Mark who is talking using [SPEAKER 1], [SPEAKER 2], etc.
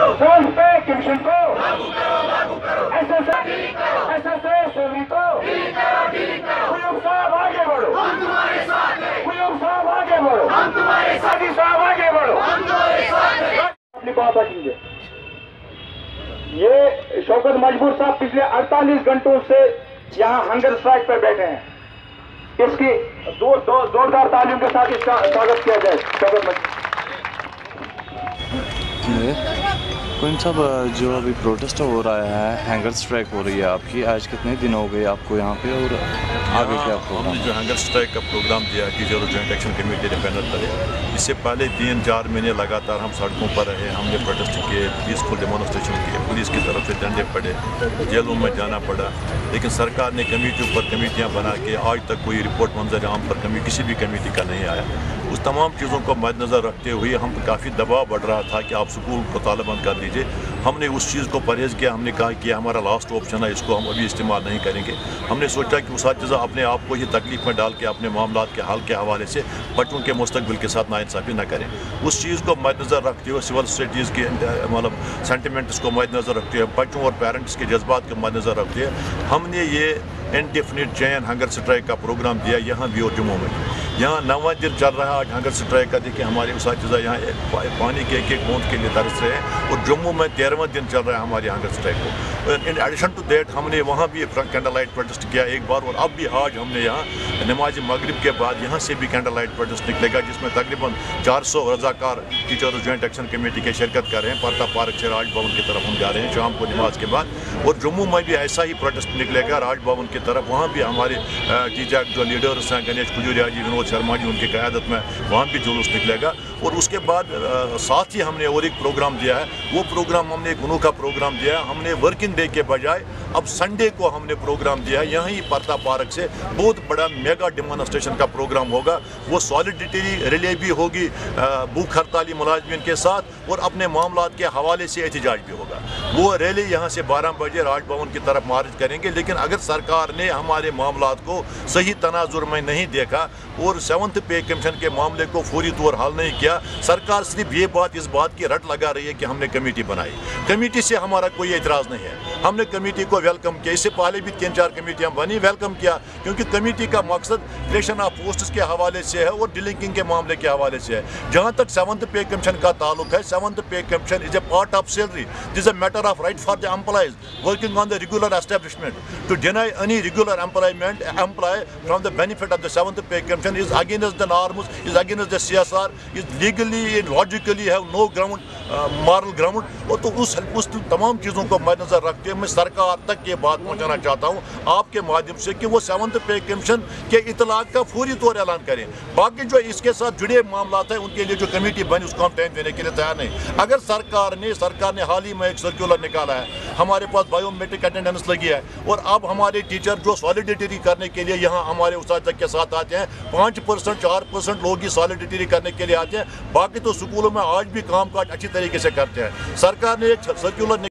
[SPEAKER 1] پہ کو۔ کو۔ صاحب آگے بڑھو۔ صاحب آگے بڑھو۔ صاحب آگے بڑھو۔ اپنی یہ شوکت مجبور صاحب پچھلے اڑتالیس گھنٹوں سے یہاں ہنگر سٹرائک پہ بیٹھے ہیں۔ اس کی زوردار تعلیم کے ساتھ اس کا سواگت کیا جائے۔ شوکت مجبور۔
[SPEAKER 2] کوئن صاحب جو ابھی پروٹیسٹ ہو رہا ہے ہینگر اسٹرائک ہو رہی ہے آپ کی آج کتنے دن ہو گئے آپ کو یہاں پہ اور آگے کیا پروگرام جو
[SPEAKER 3] ہینگر اسٹرائک کا پروگرام دیا کہ جو جوائنٹ ایکشن کمیٹی نے پینل کرے اس سے پہلے تین چار مہینے لگاتار ہم سڑکوں پر رہے ہم نے پروٹیسٹ کیے پیسفل ڈیمانسٹریشن کیے پولیس کی طرف سے ڈنڈے پڑے جیلوں میں جانا پڑا۔ لیکن سرکار نے کمیٹیوں پر کمیٹیاں بنا کے آج تک کوئی رپورٹ منظر عام پر کمی کسی بھی کمیٹی کا نہیں آیا۔ اس تمام چیزوں کو مد نظر رکھتے ہوئے ہم کافی دباؤ بڑھ رہا تھا کہ آپ سکول کو طالبان بند کر دیجیے۔ ہم نے اس چیز کو پرہیز کیا، ہم نے کہا کہ ہمارا لاسٹ آپشن ہے، اس کو ہم ابھی استعمال نہیں کریں گے۔ ہم نے سوچا کہ اساتذہ اپنے آپ کو یہ تکلیف میں ڈال کے اپنے معاملات کے حال کے حوالے سے بچوں کے مستقبل کے ساتھ ناانصافی نہ کریں۔ اس چیز کو مد نظر رکھتے ہوئے سول سوسائٹیز کے مطلب سینٹیمنٹس کو مد نظر رکھتے ہوئے، بچوں اور پیرنٹس کے جذبات کو مد نظر رکھتے ہوئے ہم نے یہ انڈیفنیٹ چین ہنگر سٹرائک کا پروگرام دیا یہاں بھی اور جموں میں۔ یہاں نواں دن چل رہا ہے، آج ہنگر سٹرائک کا۔ دیکھیں ہمارے اساتذہ یہاں پانی کے ایک ایک بوند کے لیے درس رہے ہیں اور جموں میں تیرہواں دن چل رہا ہے ہمارے ہنگر سٹرائک کو۔ ان ایڈیشن ٹو دیٹ ہم نے وہاں بھی کینڈل لائٹ پروٹیسٹ کیا ایک بار، اور اب بھی آج ہم نے یہاں نماز مغرب کے بعد یہاں سے بھی کینڈل لائٹ پروٹیسٹ نکلے گا، جس میں تقریباً چار سو رضاکار ٹیچر جوائنٹ ایکشن کمیٹی کے شرکت کر رہے ہیں۔ پارتا پارک سے راج بھون کی طرف ہم جا رہے ہیں شام کو نماز کے بعد۔ اور جموں میں بھی ایسا ہی پروٹیسٹ نکلے گا، راج بھون کی کی طرف، وہاں بھی ہمارے ٹیچر جو لیڈرس ہیں گنیش کھجوریا جی ونود شرما جی ان کی قیادت میں وہاں بھی جلوس نکلے گا۔ اور اس کے بعد ساتھ ہی ہم نے اور ایک پروگرام دیا ہے۔ وہ پروگرام ہم نے ایک انوکھا پروگرام دیا ہے۔ ہم نے ورکنگ ڈے کے بجائے اب سنڈے کو ہم نے پروگرام دیا یہاں ہی پرتا پارک سے بہت بڑا میگا ڈیمانسٹریشن کا پروگرام ہوگا۔ وہ سالیڈیٹری ریلے بھی ہوگی بھوک ہڑتالی ملازمین کے ساتھ اور اپنے معاملات کے حوالے سے احتجاج بھی ہوگا۔ وہ ریلی یہاں سے بارہ بجے راج بھون کی طرف مارچ کریں گے۔ لیکن اگر سرکار نے ہمارے معاملات کو صحیح تناظر میں نہیں دیکھا اور سیونتھ پے کمیشن کے معاملے کو فوری طور حل نہیں کیا، سرکار صرف یہ بات، اس بات کی رٹ لگا رہی ہے کہ ہم نے کمیٹی بنائی۔ کمیٹی سے ہمارا کوئی اعتراض نہیں ہے۔ ہم نے کمیٹی کو ویلکم کیا اس سے پہلے بھی تین چار کمیٹیاں بنی ویلکم کیا کیونکہ کمیٹی کا مقصد الیکشن آف پوسٹس کے حوالے سے ہے اور ڈلنکنگ کے معاملے کے حوالے سے ہے جہاں تک سیونتھ پے کمیشن کا تعلق ہے seventh pay commission is a part of salary this a matter of right for the employees working on the regular establishment to deny any regular employment employee from the benefit of the seventh pay commission is against the norms is against the C S R is legally and logically have no ground moral ground اور تو اس اس تمام چیزوں کو مد نظر رکھتے ہوئے میں سرکار تک یہ بات پہنچانا چاہتا ہوں آپ کے مادھیم سے کہ وہ سیونتھ پے کمیشن کے اطلاع کا فوری طور اعلان کریں۔ باقی جو اس کے ساتھ جڑے معاملات ہیں، ان کے لیے جو کمیٹی بنی، اس کو ہم ٹائم دینے کے لیے تیار نہیں۔ اگر سرکار نے سرکار نے حال ہی میں ایک سرکولر نکالا ہے، ہمارے پاس بایو میٹرک اٹینڈنس لگی ہے اور اب ہمارے ٹیچر جو سالیڈیٹری کرنے کے لیے یہاں ہمارے اساتذہ کے ساتھ آتے ہیں، پانچ پرسنٹ چار پرسنٹ لوگ ہی سالیڈیٹری کرنے کے لیے آتے ہیں۔ باقی تو سکولوں میں آج بھی کام کاج اچھی طرح طریقے سے کرتے ہیں۔ سرکار نے ایک سرکولر